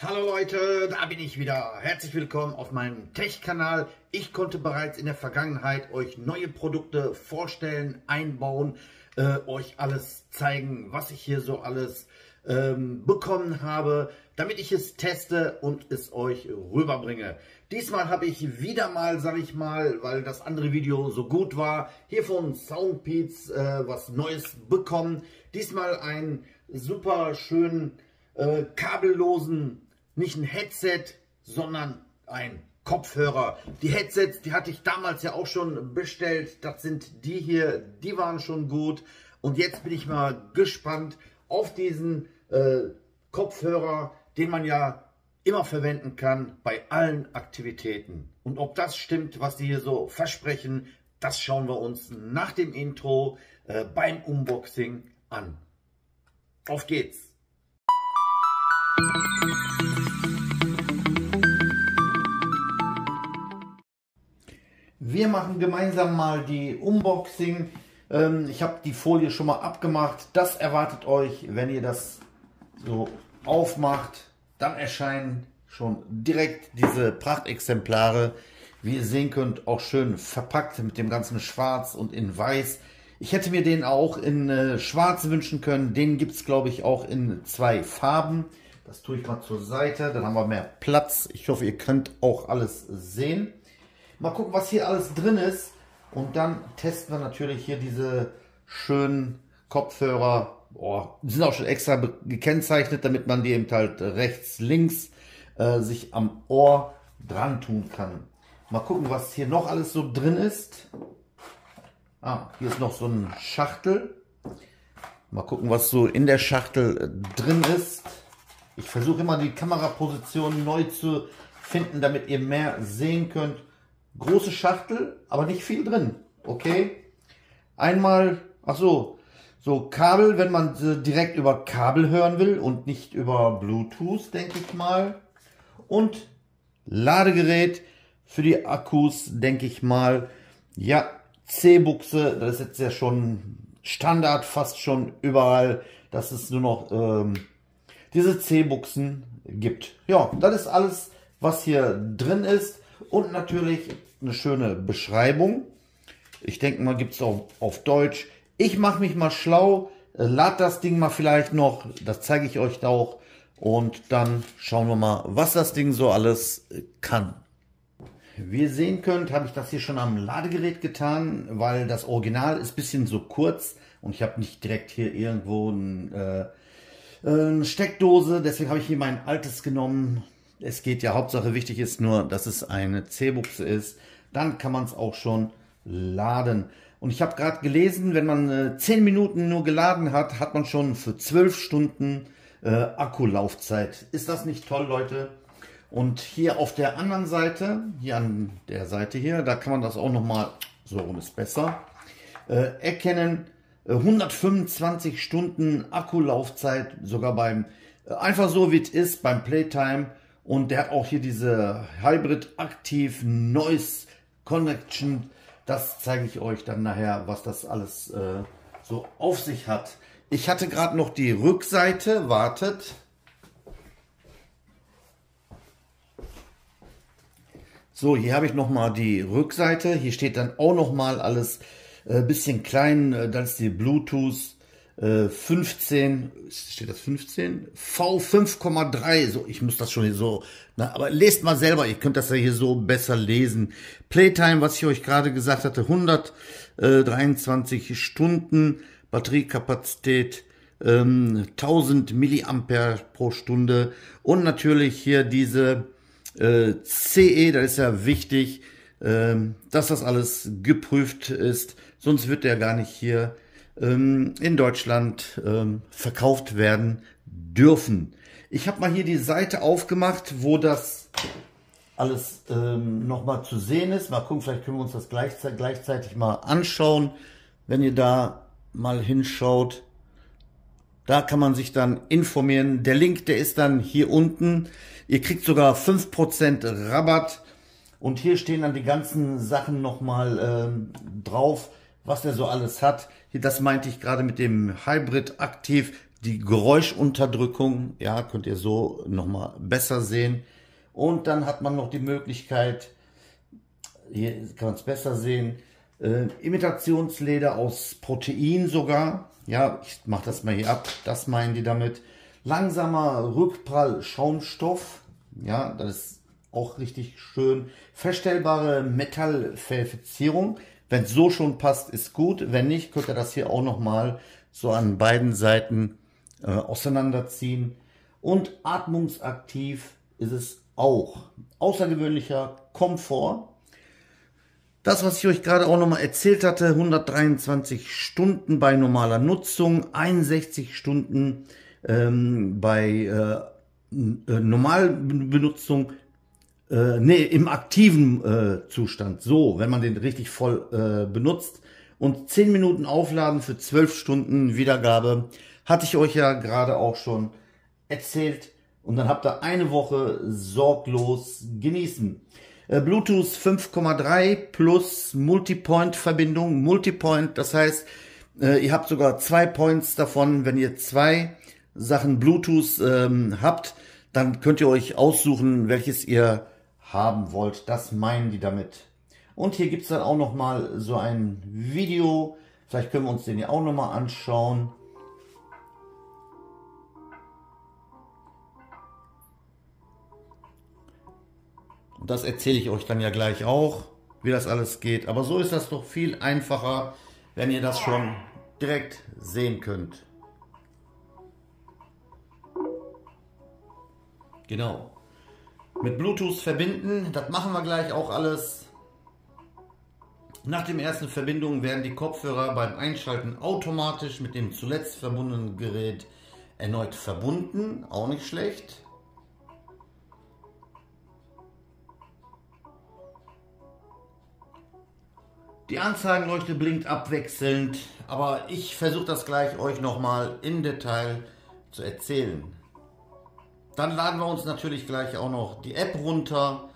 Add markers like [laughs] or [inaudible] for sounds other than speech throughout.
Hallo Leute, da bin ich wieder. Herzlich willkommen auf meinem Tech-Kanal. Ich konnte bereits in der Vergangenheit euch neue Produkte vorstellen, einbauen, äh, euch alles zeigen, was ich hier so alles ähm, bekommen habe, damit ich es teste und es euch rüberbringe. Diesmal habe ich wieder mal, sage ich mal, weil das andere Video so gut war, hier von Soundpeats äh, was Neues bekommen. Diesmal einen super schönen äh, kabellosen nicht ein Headset, sondern ein Kopfhörer. Die Headsets, die hatte ich damals ja auch schon bestellt. Das sind die hier, die waren schon gut. Und jetzt bin ich mal gespannt auf diesen äh, Kopfhörer, den man ja immer verwenden kann bei allen Aktivitäten. Und ob das stimmt, was die hier so versprechen, das schauen wir uns nach dem Intro äh, beim Unboxing an. Auf geht's! Wir machen gemeinsam mal die Unboxing. Ähm, ich habe die Folie schon mal abgemacht. Das erwartet euch, wenn ihr das so aufmacht. Dann erscheinen schon direkt diese Prachtexemplare. Wie ihr sehen könnt, auch schön verpackt mit dem ganzen Schwarz und in Weiß. Ich hätte mir den auch in äh, Schwarz wünschen können. Den gibt es, glaube ich, auch in zwei Farben. Das tue ich mal zur Seite. Dann haben wir mehr Platz. Ich hoffe, ihr könnt auch alles sehen. Mal gucken, was hier alles drin ist. Und dann testen wir natürlich hier diese schönen Kopfhörer. Oh, die sind auch schon extra gekennzeichnet, damit man die eben halt rechts, links äh, sich am Ohr dran tun kann. Mal gucken, was hier noch alles so drin ist. Ah, hier ist noch so ein Schachtel. Mal gucken, was so in der Schachtel äh, drin ist. Ich versuche immer die Kameraposition neu zu finden, damit ihr mehr sehen könnt große Schachtel, aber nicht viel drin. Okay? Einmal, ach so, so Kabel, wenn man direkt über Kabel hören will und nicht über Bluetooth, denke ich mal. Und Ladegerät für die Akkus, denke ich mal. Ja, C-Buchse, das ist jetzt ja schon Standard, fast schon überall, dass es nur noch ähm, diese C-Buchsen gibt. Ja, das ist alles, was hier drin ist. Und natürlich eine schöne Beschreibung. Ich denke mal, gibt es auch auf Deutsch. Ich mache mich mal schlau, äh, lad das Ding mal vielleicht noch, das zeige ich euch da auch. Und dann schauen wir mal, was das Ding so alles äh, kann. Wie ihr sehen könnt, habe ich das hier schon am Ladegerät getan, weil das Original ist ein bisschen so kurz und ich habe nicht direkt hier irgendwo ein, äh, eine Steckdose. Deswegen habe ich hier mein altes genommen. Es geht ja, Hauptsache wichtig ist nur, dass es eine C-Buchse ist dann kann man es auch schon laden. Und ich habe gerade gelesen, wenn man äh, 10 Minuten nur geladen hat, hat man schon für 12 Stunden äh, Akkulaufzeit. Ist das nicht toll, Leute? Und hier auf der anderen Seite, hier an der Seite hier, da kann man das auch nochmal, so rum ist besser, äh, erkennen. 125 äh, Stunden Akkulaufzeit, sogar beim, äh, einfach so wie es ist, beim Playtime. Und der hat auch hier diese Hybrid Aktiv Noise Connection. Das zeige ich euch dann nachher, was das alles äh, so auf sich hat. Ich hatte gerade noch die Rückseite, wartet. So, hier habe ich noch mal die Rückseite. Hier steht dann auch noch mal alles äh, bisschen klein. Äh, das ist die Bluetooth 15, äh, steht das 15? V5,3, so, ich muss das schon hier so, na, aber lest mal selber, ihr könnt das ja hier so besser lesen. Playtime, was ich euch gerade gesagt hatte, 123 Stunden, Batteriekapazität, ähm, 1000 Milliampere pro Stunde und natürlich hier diese äh, CE, das ist ja wichtig, ähm, dass das alles geprüft ist, sonst wird der gar nicht hier ähm, in Deutschland ähm, verkauft werden dürfen. Ich habe mal hier die Seite aufgemacht, wo das alles ähm, nochmal zu sehen ist. Mal gucken, vielleicht können wir uns das gleichzeitig, gleichzeitig mal anschauen. Wenn ihr da mal hinschaut, da kann man sich dann informieren. Der Link, der ist dann hier unten. Ihr kriegt sogar 5% Rabatt. Und hier stehen dann die ganzen Sachen nochmal ähm, drauf was er so alles hat. Das meinte ich gerade mit dem Hybrid Aktiv die Geräuschunterdrückung, ja, könnt ihr so nochmal besser sehen. Und dann hat man noch die Möglichkeit, hier kann man es besser sehen, äh, Imitationsleder aus Protein sogar. Ja, ich mache das mal hier ab. Das meinen die damit. Langsamer Rückprall Schaumstoff. Ja, das ist auch richtig schön. Verstellbare Metallverifizierung. Wenn es so schon passt, ist gut. Wenn nicht, könnt ihr das hier auch nochmal so an beiden Seiten äh, auseinanderziehen. Und atmungsaktiv ist es auch. Außergewöhnlicher Komfort. Das, was ich euch gerade auch nochmal erzählt hatte, 123 Stunden bei normaler Nutzung, 61 Stunden ähm, bei äh, äh, Normalbenutzung, äh, nee, im aktiven äh, Zustand, so, wenn man den richtig voll äh, benutzt. Und 10 Minuten Aufladen für 12 Stunden Wiedergabe, hatte ich euch ja gerade auch schon erzählt. Und dann habt ihr eine Woche sorglos genießen. Äh, Bluetooth 5,3 plus Multipoint-Verbindung. Multipoint, das heißt, äh, ihr habt sogar zwei Points davon. Wenn ihr zwei Sachen Bluetooth ähm, habt, dann könnt ihr euch aussuchen, welches ihr haben wollt. Das meinen die damit. Und hier gibt's dann auch noch mal so ein Video. Vielleicht können wir uns den ja auch noch mal anschauen. Und das erzähle ich euch dann ja gleich auch, wie das alles geht. Aber so ist das doch viel einfacher, wenn ihr das schon direkt sehen könnt. Genau. Mit Bluetooth verbinden, das machen wir gleich auch alles. Nach dem ersten Verbindung werden die Kopfhörer beim Einschalten automatisch mit dem zuletzt verbundenen Gerät erneut verbunden. Auch nicht schlecht. Die Anzeigenleuchte blinkt abwechselnd, aber ich versuche das gleich euch nochmal im Detail zu erzählen. Dann laden wir uns natürlich gleich auch noch die App runter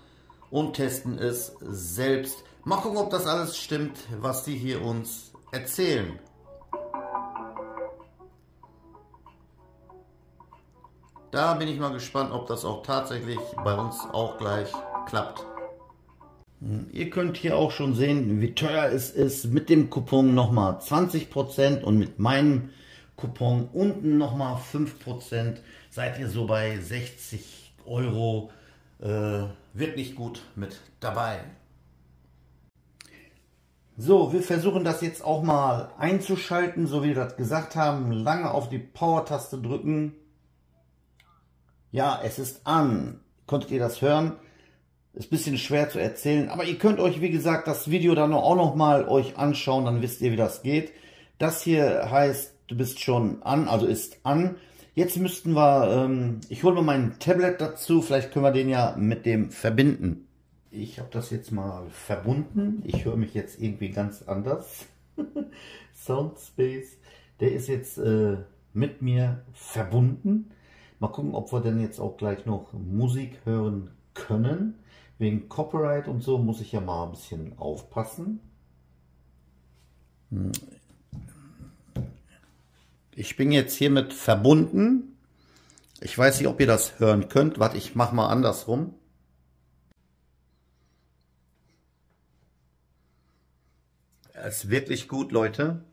und testen es selbst. Mal gucken, ob das alles stimmt, was die hier uns erzählen. Da bin ich mal gespannt, ob das auch tatsächlich bei uns auch gleich klappt. Ihr könnt hier auch schon sehen, wie teuer es ist. Mit dem Coupon nochmal 20% und mit meinem Coupon unten nochmal 5%. Seid ihr so bei 60 Euro äh, wirklich gut mit dabei. So, wir versuchen das jetzt auch mal einzuschalten, so wie wir das gesagt haben. Lange auf die Power-Taste drücken. Ja, es ist an. Konntet ihr das hören? Ist ein bisschen schwer zu erzählen, aber ihr könnt euch, wie gesagt, das Video dann auch noch mal euch anschauen, dann wisst ihr, wie das geht. Das hier heißt, du bist schon an, also ist an. Jetzt müssten wir, ähm, ich hole mal mein Tablet dazu, vielleicht können wir den ja mit dem verbinden. Ich habe das jetzt mal verbunden. Ich höre mich jetzt irgendwie ganz anders. [laughs] Soundspace, der ist jetzt äh, mit mir verbunden. Mal gucken, ob wir denn jetzt auch gleich noch Musik hören können. Wegen Copyright und so muss ich ja mal ein bisschen aufpassen. Ich bin jetzt hiermit verbunden. Ich weiß nicht, ob ihr das hören könnt. Warte, ich mache mal andersrum. Es ist wirklich gut, Leute.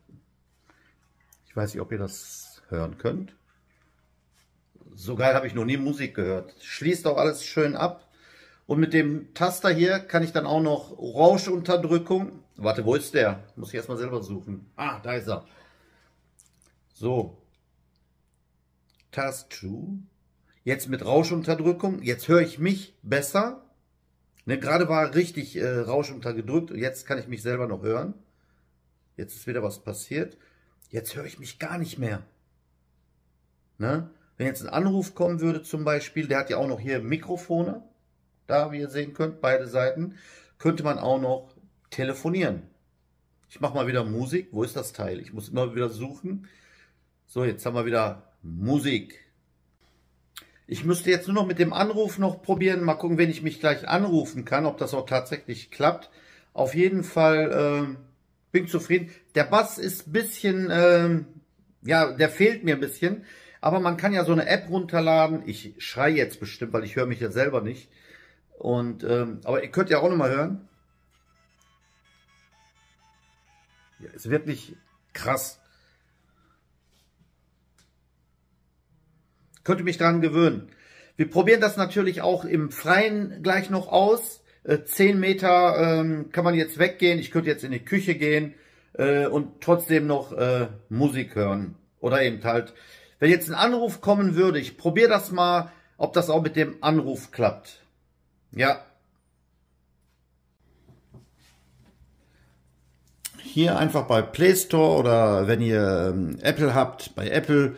Ich weiß nicht, ob ihr das hören könnt. So geil habe ich noch nie Musik gehört. Schließt auch alles schön ab. Und mit dem Taster hier kann ich dann auch noch Rauschunterdrückung. Warte, wo ist der? Muss ich erstmal selber suchen. Ah, da ist er. So. Task 2. Jetzt mit Rauschunterdrückung. Jetzt höre ich mich besser. Ne, gerade war richtig äh, Rauschunterdrückt und jetzt kann ich mich selber noch hören. Jetzt ist wieder was passiert. Jetzt höre ich mich gar nicht mehr. Ne? Wenn jetzt ein Anruf kommen würde zum Beispiel, der hat ja auch noch hier Mikrofone da, wie ihr sehen könnt, beide Seiten, könnte man auch noch telefonieren. Ich mache mal wieder Musik. Wo ist das Teil? Ich muss immer wieder suchen. So, jetzt haben wir wieder Musik. Ich müsste jetzt nur noch mit dem Anruf noch probieren. Mal gucken, wenn ich mich gleich anrufen kann, ob das auch tatsächlich klappt. Auf jeden Fall äh, bin ich zufrieden. Der Bass ist ein bisschen, äh, ja, der fehlt mir ein bisschen. Aber man kann ja so eine App runterladen. Ich schreie jetzt bestimmt, weil ich höre mich ja selber nicht. Und, ähm, aber ihr könnt ja auch noch mal hören. Ja, ist wirklich krass. Könnte mich daran gewöhnen. Wir probieren das natürlich auch im Freien gleich noch aus. Äh, 10 Meter ähm, kann man jetzt weggehen. Ich könnte jetzt in die Küche gehen äh, und trotzdem noch äh, Musik hören. Oder eben halt, wenn jetzt ein Anruf kommen würde, ich probiere das mal, ob das auch mit dem Anruf klappt. Ja. Hier einfach bei Play Store oder wenn ihr ähm, Apple habt, bei Apple,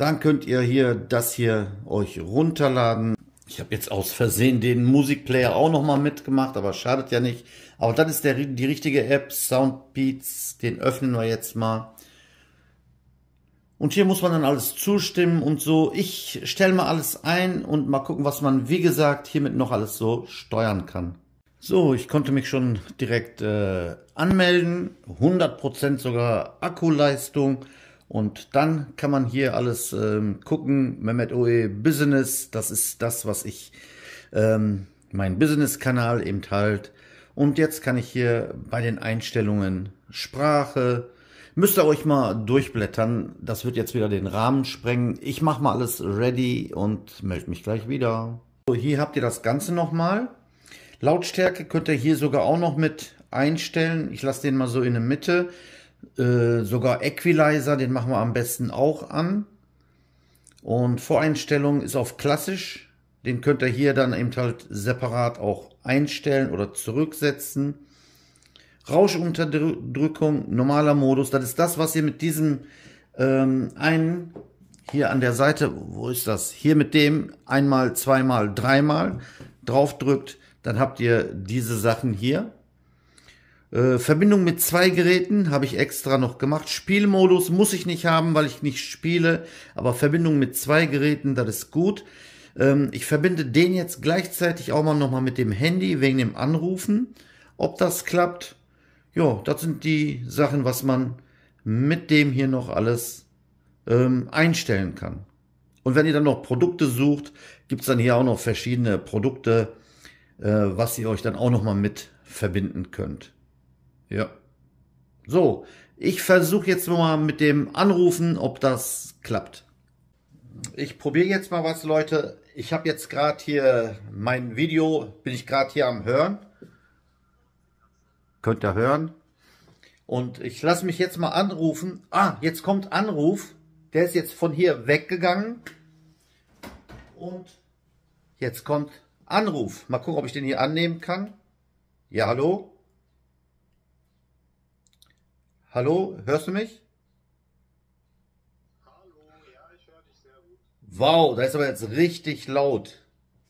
dann könnt ihr hier das hier euch runterladen. Ich habe jetzt aus Versehen den Musikplayer auch nochmal mitgemacht, aber schadet ja nicht. Aber das ist der, die richtige App, Soundbeats, den öffnen wir jetzt mal. Und hier muss man dann alles zustimmen und so. Ich stelle mal alles ein und mal gucken, was man, wie gesagt, hiermit noch alles so steuern kann. So, ich konnte mich schon direkt äh, anmelden. 100% sogar Akkuleistung. Und dann kann man hier alles ähm, gucken. Mehmet OE Business, das ist das, was ich, ähm, mein Business-Kanal eben halt. Und jetzt kann ich hier bei den Einstellungen Sprache, Müsst ihr euch mal durchblättern. Das wird jetzt wieder den Rahmen sprengen. Ich mache mal alles ready und melde mich gleich wieder. So, hier habt ihr das Ganze nochmal. Lautstärke könnt ihr hier sogar auch noch mit einstellen. Ich lasse den mal so in der Mitte. Äh, sogar Equalizer, den machen wir am besten auch an. Und Voreinstellung ist auf klassisch. Den könnt ihr hier dann eben halt separat auch einstellen oder zurücksetzen. Rauschunterdrückung, normaler Modus. Das ist das, was ihr mit diesem ähm, einen hier an der Seite, wo ist das? Hier mit dem einmal, zweimal, dreimal drauf drückt, dann habt ihr diese Sachen hier. Äh, Verbindung mit zwei Geräten habe ich extra noch gemacht. Spielmodus muss ich nicht haben, weil ich nicht spiele, aber Verbindung mit zwei Geräten, das ist gut. Ähm, ich verbinde den jetzt gleichzeitig auch mal nochmal mit dem Handy wegen dem Anrufen. Ob das klappt, ja, das sind die Sachen, was man mit dem hier noch alles ähm, einstellen kann. Und wenn ihr dann noch Produkte sucht, gibt's dann hier auch noch verschiedene Produkte, äh, was ihr euch dann auch noch mal mit verbinden könnt. Ja. So, ich versuche jetzt mal mit dem Anrufen, ob das klappt. Ich probiere jetzt mal was, Leute. Ich habe jetzt gerade hier mein Video, bin ich gerade hier am Hören. Könnt ihr hören. Und ich lasse mich jetzt mal anrufen. Ah, jetzt kommt Anruf. Der ist jetzt von hier weggegangen. Und jetzt kommt Anruf. Mal gucken, ob ich den hier annehmen kann. Ja, hallo? Hallo, hörst du mich? Hallo, ja, ich höre dich sehr gut. Wow, da ist aber jetzt richtig laut.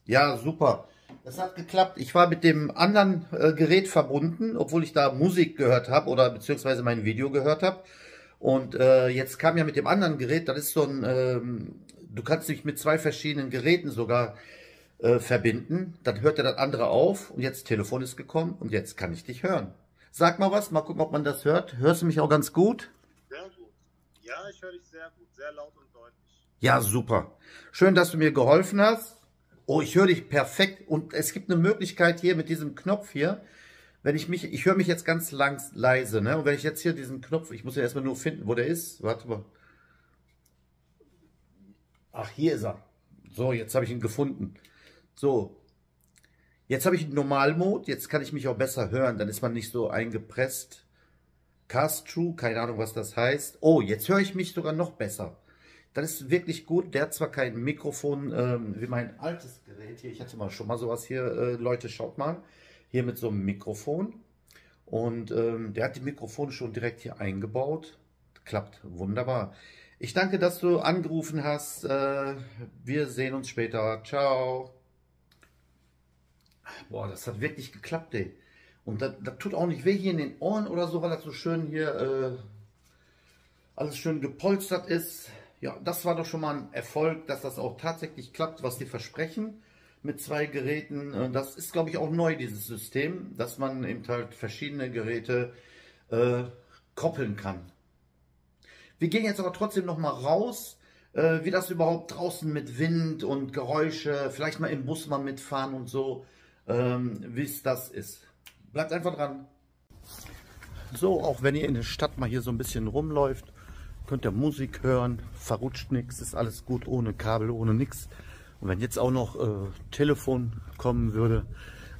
Ja, super. Das hat geklappt. Ich war mit dem anderen äh, Gerät verbunden, obwohl ich da Musik gehört habe oder beziehungsweise mein Video gehört habe. Und äh, jetzt kam ja mit dem anderen Gerät, das ist so ein, ähm, du kannst dich mit zwei verschiedenen Geräten sogar äh, verbinden. Dann hört er das andere auf und jetzt Telefon ist gekommen und jetzt kann ich dich hören. Sag mal was, mal gucken, ob man das hört. Hörst du mich auch ganz gut? Sehr gut. Ja, ich höre dich sehr gut, sehr laut und deutlich. Ja, super. Schön, dass du mir geholfen hast. Oh, ich höre dich perfekt. Und es gibt eine Möglichkeit hier mit diesem Knopf hier. Wenn ich mich, ich höre mich jetzt ganz langs, leise, ne? Und wenn ich jetzt hier diesen Knopf, ich muss ja erstmal nur finden, wo der ist. Warte mal. Ach, hier ist er. So, jetzt habe ich ihn gefunden. So. Jetzt habe ich einen Normalmod. Jetzt kann ich mich auch besser hören. Dann ist man nicht so eingepresst. Cast True, keine Ahnung, was das heißt. Oh, jetzt höre ich mich sogar noch besser. Das ist wirklich gut. Der hat zwar kein Mikrofon ähm, wie mein altes Gerät hier. Ich hatte mal schon mal sowas hier. Äh, Leute, schaut mal. Hier mit so einem Mikrofon. Und ähm, der hat die Mikrofone schon direkt hier eingebaut. Klappt wunderbar. Ich danke, dass du angerufen hast. Äh, wir sehen uns später. Ciao. Boah, das hat wirklich geklappt, ey. Und das, das tut auch nicht weh hier in den Ohren oder so, weil das so schön hier äh, alles schön gepolstert ist. Ja, das war doch schon mal ein Erfolg, dass das auch tatsächlich klappt, was die versprechen mit zwei Geräten. Äh, Das ist, glaube ich, auch neu, dieses System, dass man eben halt verschiedene Geräte äh, koppeln kann. Wir gehen jetzt aber trotzdem noch mal raus, äh, wie das überhaupt draußen mit Wind und Geräusche, vielleicht mal im Bus mal mitfahren und so, ähm, wie es das ist. Bleibt einfach dran. So, auch wenn ihr in der Stadt mal hier so ein bisschen rumläuft, könnt ihr Musik hören, verrutscht nichts, ist alles gut, ohne Kabel, ohne nichts. Und wenn jetzt auch noch äh, Telefon kommen würde,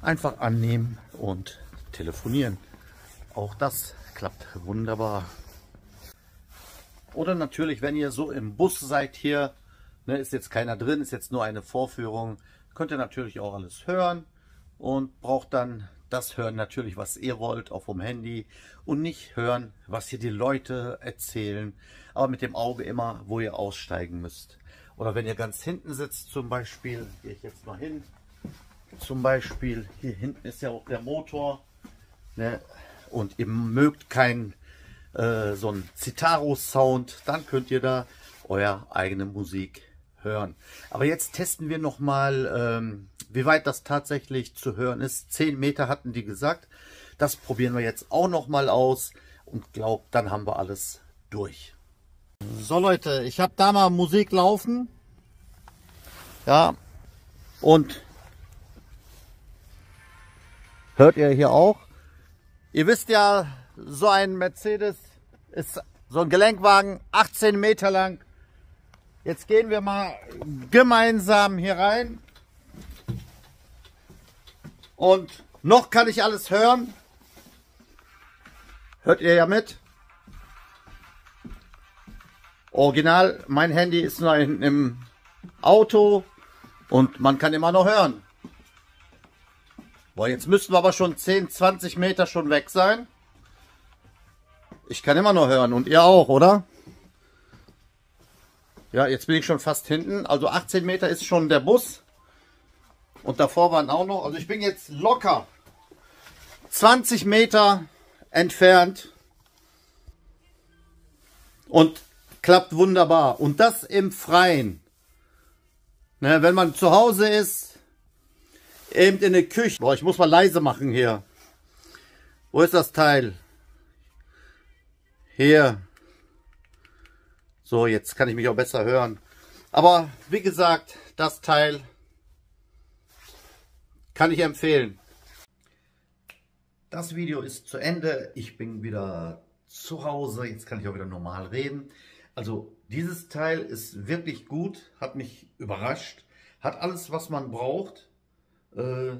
einfach annehmen und telefonieren. Auch das klappt wunderbar. Oder natürlich, wenn ihr so im Bus seid hier, ne, ist jetzt keiner drin, ist jetzt nur eine Vorführung, könnt ihr natürlich auch alles hören und braucht dann das hören natürlich, was ihr wollt, auch vom Handy und nicht hören, was hier die Leute erzählen, aber mit dem Auge immer, wo ihr aussteigen müsst. Oder wenn ihr ganz hinten sitzt zum Beispiel, gehe ich jetzt mal hin, zum Beispiel, hier hinten ist ja auch der Motor ne, und ihr mögt keinen äh, so ein Citaro-Sound, dann könnt ihr da euer eigene Musik hören. Aber jetzt testen wir noch mal, ähm, wie weit das tatsächlich zu hören ist. 10 Meter hatten die gesagt. Das probieren wir jetzt auch noch mal aus und glaubt, dann haben wir alles durch. So Leute, ich habe da mal Musik laufen. Ja, und hört ihr hier auch? Ihr wisst ja, so ein Mercedes ist so ein Gelenkwagen, 18 Meter lang. Jetzt gehen wir mal gemeinsam hier rein. Und noch kann ich alles hören. Hört ihr ja mit? Original, mein Handy ist noch hinten im Auto und man kann immer noch hören. Boah, jetzt müssten wir aber schon 10, 20 Meter schon weg sein. Ich kann immer noch hören und ihr auch, oder? Ja, jetzt bin ich schon fast hinten. Also 18 Meter ist schon der Bus. Und davor waren auch noch. Also ich bin jetzt locker 20 Meter entfernt. Und klappt wunderbar. Und das im Freien. Ne, wenn man zu Hause ist, eben in der Küche. Boah, ich muss mal leise machen hier. Wo ist das Teil? Hier. So, jetzt kann ich mich auch besser hören. Aber wie gesagt, das Teil kann ich empfehlen. Das Video ist zu Ende. Ich bin wieder zu Hause. Jetzt kann ich auch wieder normal reden. Also dieses Teil ist wirklich gut, hat mich überrascht, hat alles, was man braucht. Äh,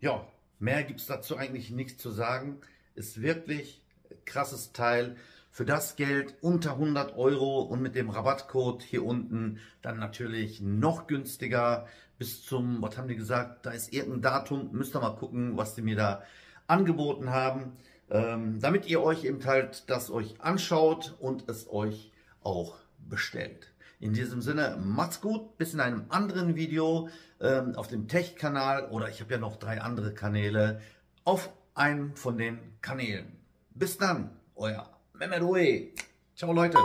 ja, mehr gibt es dazu eigentlich nichts zu sagen. Ist wirklich krasses Teil für das Geld unter 100 Euro und mit dem Rabattcode hier unten dann natürlich noch günstiger. Bis zum, was haben die gesagt, da ist irgendein Datum, müsst ihr mal gucken, was die mir da angeboten haben, ähm, damit ihr euch eben halt das euch anschaut und es euch auch bestellt. In diesem Sinne, macht's gut, bis in einem anderen Video ähm, auf dem Tech-Kanal oder ich habe ja noch drei andere Kanäle auf einem von den Kanälen. Bis dann, euer Mehmet Oe. Ciao, Leute.